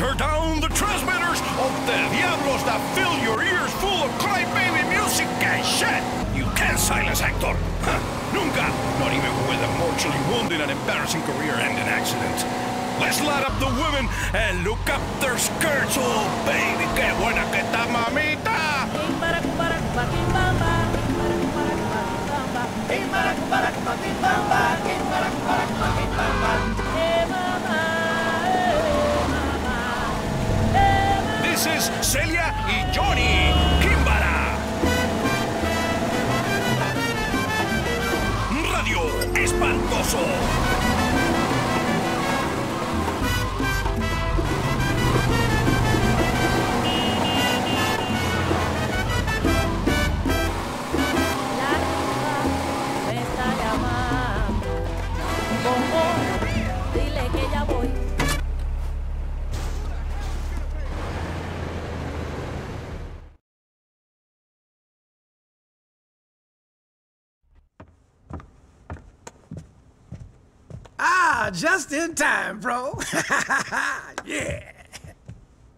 Tear down the transmitters of the diablos that fill your ears full of crybaby music and shit! You can't silence Hector! Huh. Nunca! Not even with a mortally wounded and embarrassing career-ending accident. Let's light up the women and look up their skirts. Oh, baby, qué buena que está, mamita! Celia y Johnny Kimbara. Radio Espantoso. Just in time, bro. yeah.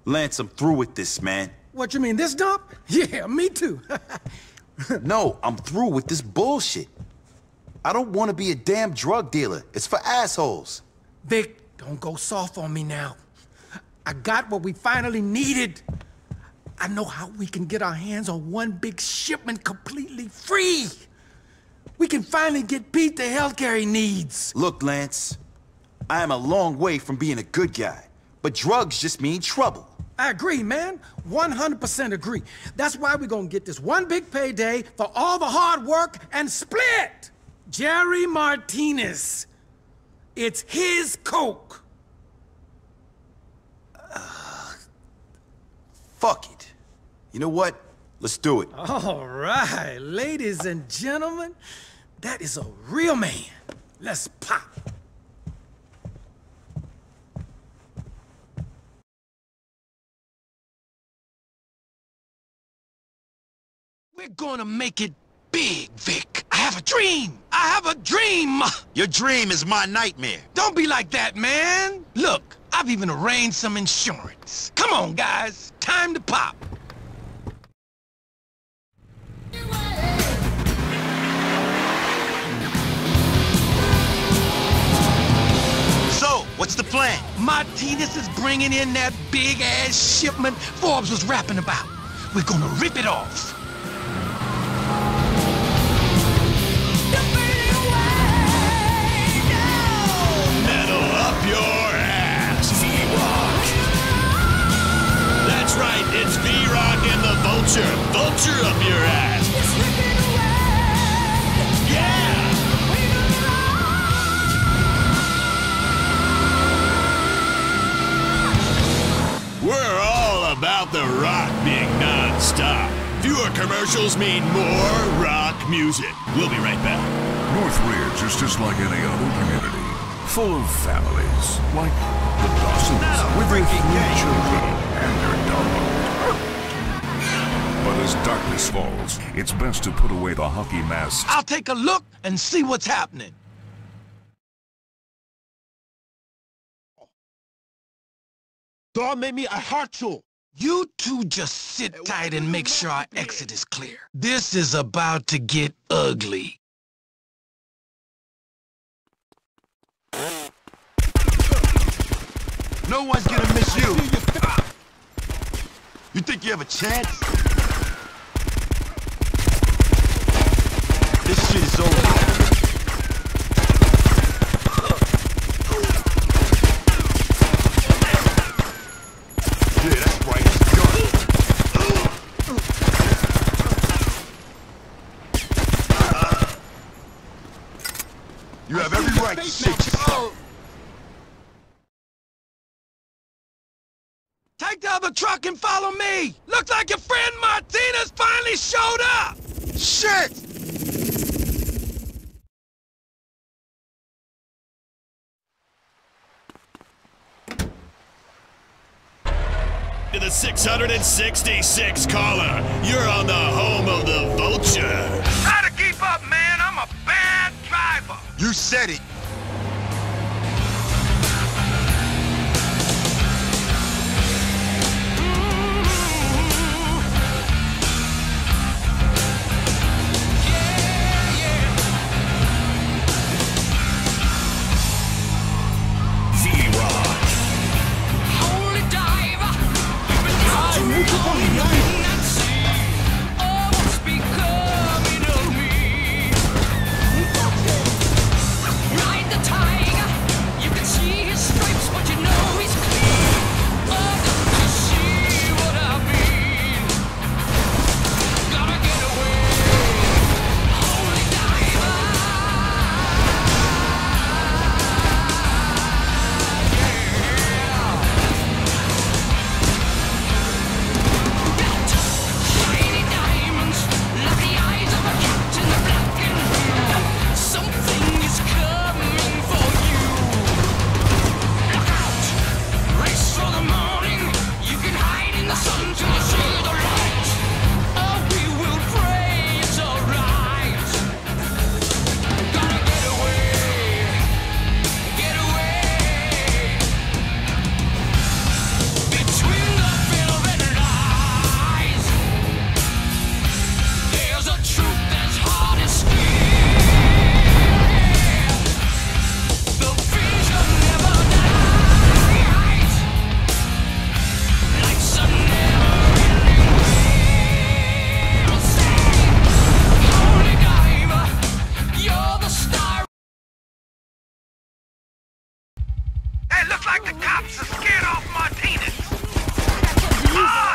Lance, I'm through with this, man. What you mean, this dump? Yeah, me too. No, I'm through with this bullshit. I don't want to be a damn drug dealer. It's for assholes. Vic, don't go soft on me now. I got what we finally needed. I know how we can get our hands on one big shipment completely free. We can finally get Pete the healthcare he needs. Look, Lance, I am a long way from being a good guy, but drugs just mean trouble. I agree, man. 100% agree. That's why we're gonna get this one big payday for all the hard work and split! Jerry Martinez. It's his coke. Fuck it. You know what? Let's do it. All right, ladies and gentlemen, that is a real man. Let's pop. We're gonna make it big, Vic. I have a dream. I have a dream. Your dream is my nightmare. Don't be like that, man. Look, I've even arranged some insurance. Come on, guys. Time to pop. So, what's the plan? Martinez is bringing in that big-ass shipment Forbes was rapping about. We're gonna rip it off. Non-stop. Fewer commercials mean more rock music. We'll be right back. Northridge is just like any other community, full of families, like the Dawsons, with their three children and their dog. But as darkness falls, it's best to put away the hockey mask I'll take a look and see what's happening. Dog made me a heart tool. You two just sit tight and make sure our exit is clear. This is about to get ugly. No one's gonna miss you. You think you have a chance? This shit is over. Yeah, that's right. It's done. You have every right to shake yourself. Take the other truck and follow me! Looks like your friend Martinez finally showed up! Shit! To the 666 caller, you're on the home of the Vulture. Try to keep up, man! I'm a bad driver! You said it. Like the cops are scared off Martinez. Ah,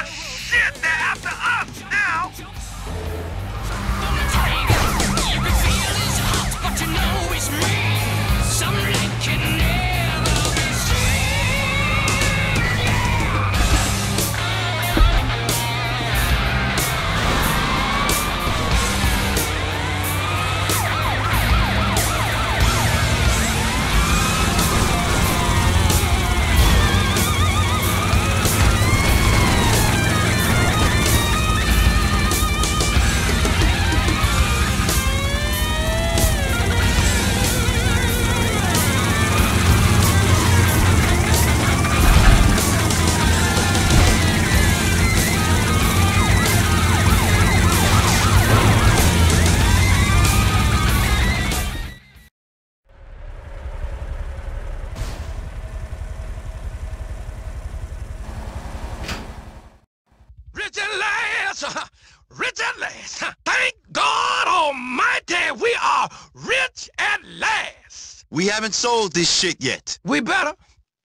We haven't sold this shit yet. We better.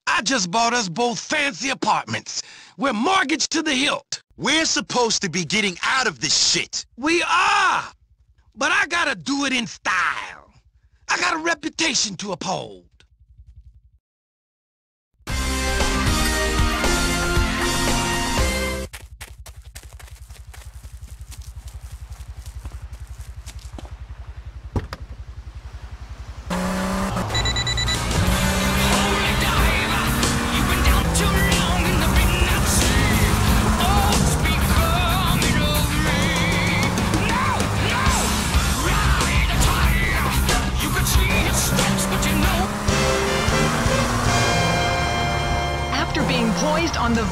I just bought us both fancy apartments. We're mortgaged to the hilt. We're supposed to be getting out of this shit. We are. But I gotta do it in style. I got a reputation to uphold.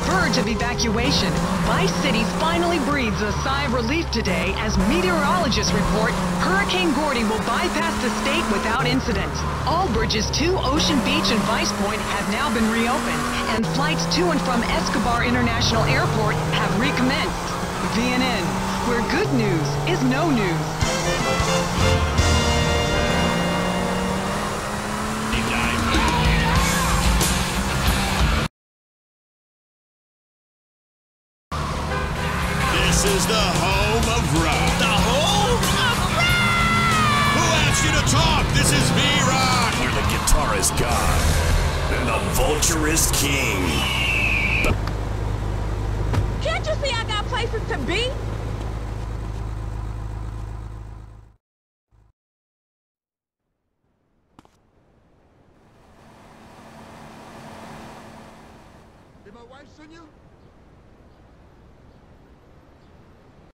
Verge of evacuation, Vice City finally breathes a sigh of relief today as meteorologists report Hurricane Gordy will bypass the state without incident. All bridges to Ocean Beach and Vice Point have now been reopened, and flights to and from Escobar International Airport have recommenced. VNN, where good news is no news. Be? Did my wife send you?